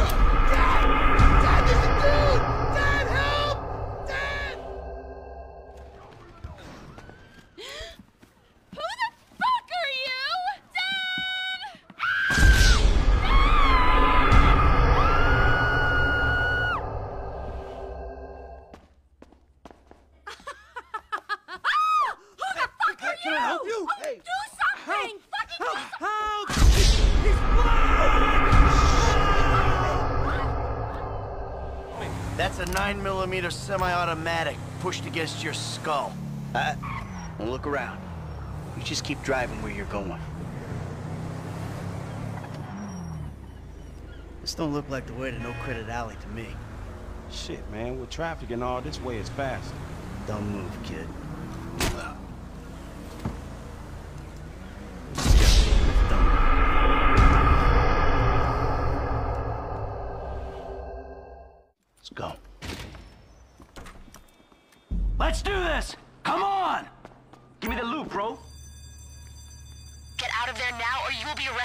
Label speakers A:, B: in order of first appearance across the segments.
A: America. 9 millimeter semi-automatic pushed against your skull. Uh, now look around. You just keep driving where you're going. This don't look like the way to No Credit Alley to me.
B: Shit, man, with traffic and all, this way is fast.
A: Don't move, kid.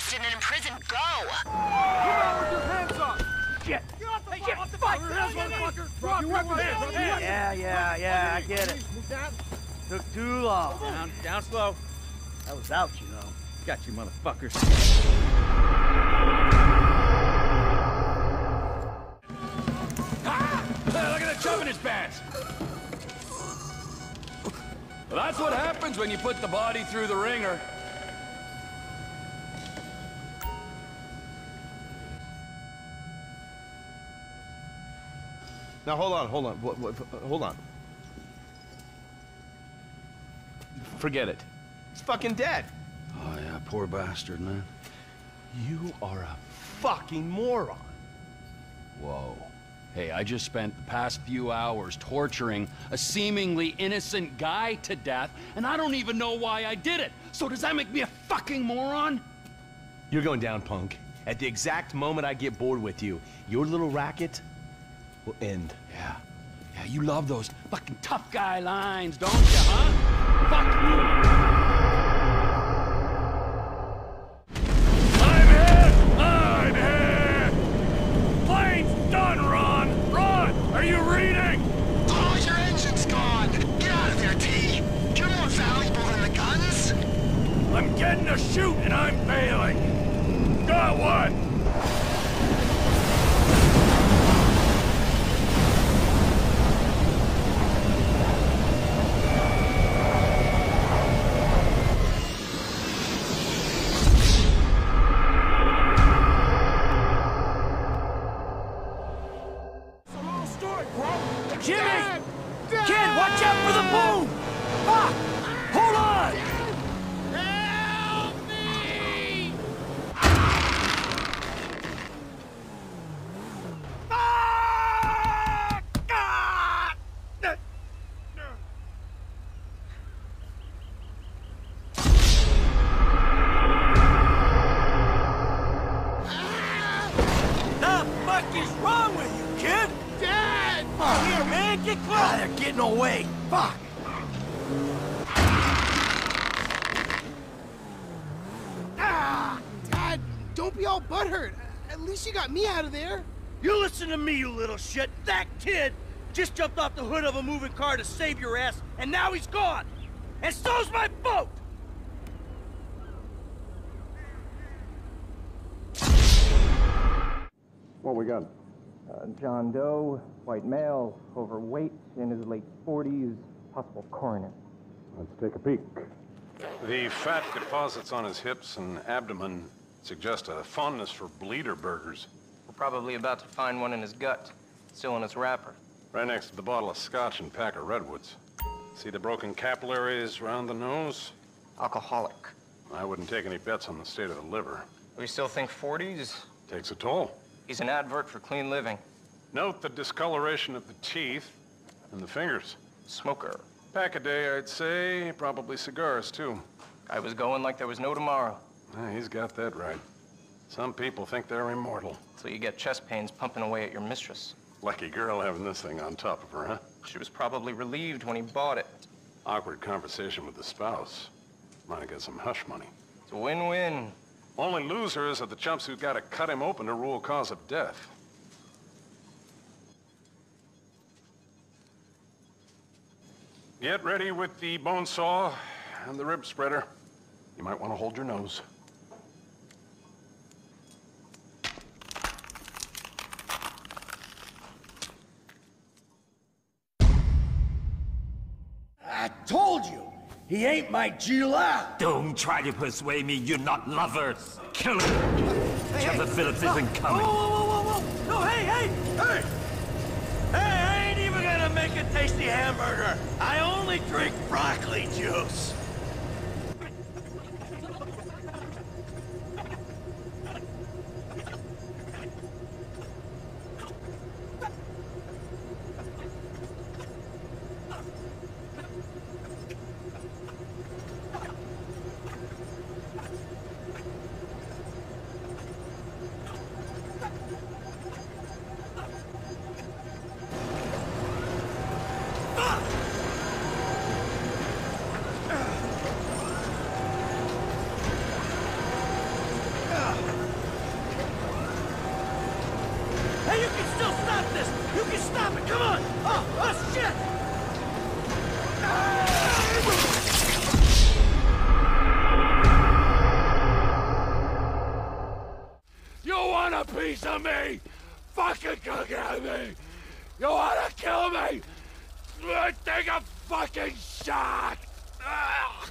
C: Or you will be arrested and imprisoned. Go!
A: Yeah, yeah, yeah, I get it. Took too long.
D: Down, down slow.
A: I was out, you know.
D: Got you, motherfuckers. Ah! Look at the chub in his pants. Well, that's what happens when you put the body through the ringer.
B: Now, hold on, hold on, what, what, hold on. Forget it. He's fucking dead.
E: Oh, yeah, poor bastard, man.
B: You are a fucking moron.
E: Whoa. Hey, I just spent the past few hours torturing a seemingly innocent guy to death, and I don't even know why I did it. So does that make me a fucking moron?
B: You're going down, punk. At the exact moment I get bored with you, your little racket will end.
E: Yeah. Yeah, you love those fucking tough guy lines, don't you, huh? Fuck you.
D: I'm hit! I'm hit! Plane's done, Ron! Ron, are you reading?
F: Oh, your engine's gone. Get out of there, T. You're more valuable than the guns.
D: I'm getting a chute and I'm failing. Got one!
A: Getting away. Fuck!
G: Ah! Dad, don't be all butthurt. At least you got me out of there.
A: You listen to me, you little shit. That kid just jumped off the hood of a moving car to save your ass, and now he's gone. And so's my boat!
H: What we got?
I: Uh, John Doe, white male, overweight, in his late 40s, possible coroner.
H: Let's take a peek.
J: The fat deposits on his hips and abdomen suggest a fondness for bleeder burgers.
K: We're probably about to find one in his gut, still in its wrapper.
J: Right next to the bottle of scotch and pack of redwoods. See the broken capillaries around the nose?
K: Alcoholic.
J: I wouldn't take any bets on the state of the liver.
K: We still think 40s?
J: Takes a toll.
K: He's an advert for clean living.
J: Note the discoloration of the teeth and the fingers.
K: Smoker.
J: Pack a day, I'd say. Probably cigars, too.
K: I was going like there was no tomorrow.
J: Yeah, he's got that right. Some people think they're immortal.
K: So you get chest pains pumping away at your mistress.
J: Lucky girl having this thing on top of her, huh?
K: She was probably relieved when he bought it.
J: Awkward conversation with the spouse. Might have got some hush money.
K: It's a win-win.
J: Only losers are the chumps who gotta cut him open to rule cause of death. Get ready with the bone saw and the rib spreader. You might want to hold your nose.
A: I told you!
L: He ain't my Gila!
M: Don't try to persuade me you're not lovers. Kill him! Trevor Phillips isn't coming.
L: Whoa, whoa, whoa, whoa! No, hey, hey! Hey! Hey, I ain't even gonna make a tasty hamburger! I only drink broccoli juice! You can still stop this! You can stop it! Come on! Oh, oh shit!
D: You want a piece of me? Fucking come at me! You wanna kill me? Take a fucking shot! Ah!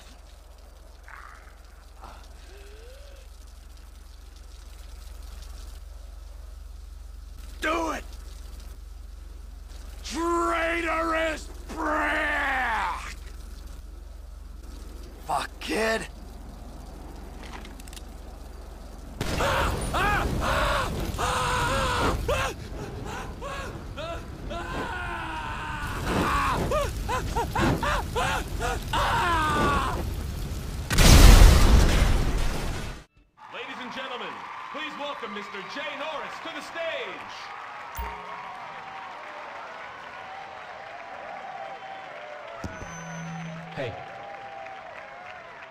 D: Do it! Traitorous prick!
L: Fuck, kid!
N: Please welcome Mr. Jay Norris to the stage.
O: Hey,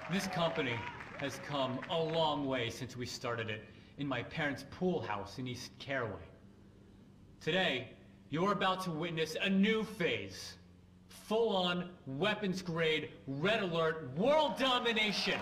O: this company has come a long way since we started it in my parents' pool house in East Caraway. Today, you're about to witness a new phase. Full-on, weapons-grade, red alert, world domination!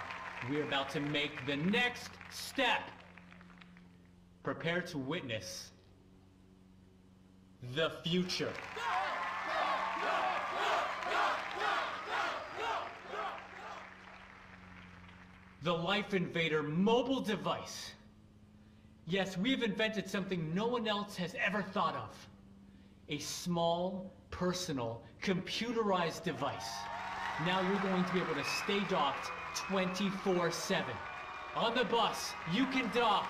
O: we're about to make the next step. Prepare to witness the future. The Life Invader mobile device. Yes, we've invented something no one else has ever thought of. A small, personal, computerized device. Now you're going to be able to stay docked 24-7. On the bus, you can dock.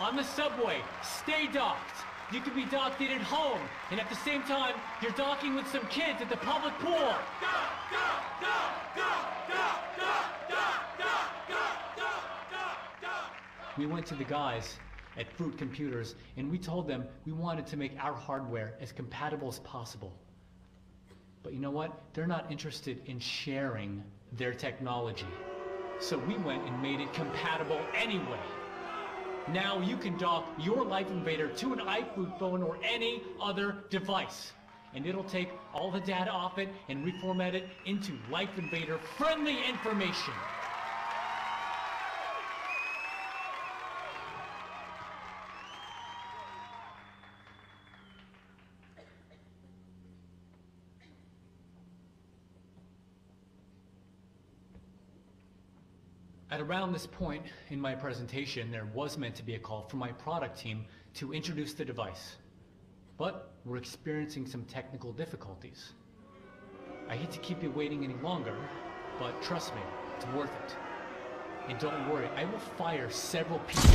O: On the subway, stay docked. You can be docked in at home, and at the same time, you're docking with some kids at the public pool. We went to the guys at Fruit Computers, and we told them we wanted to make our hardware as compatible as possible. But you know what? They're not interested in sharing their technology. So we went and made it compatible anyway. Now you can dock your Life Invader to an iFruit phone or any other device. And it'll take all the data off it and reformat it into Life Invader friendly information. At around this point in my presentation, there was meant to be a call from my product team to introduce the device. But we're experiencing some technical difficulties. I hate to keep you waiting any longer, but trust me, it's worth it. And don't worry, I will fire several people.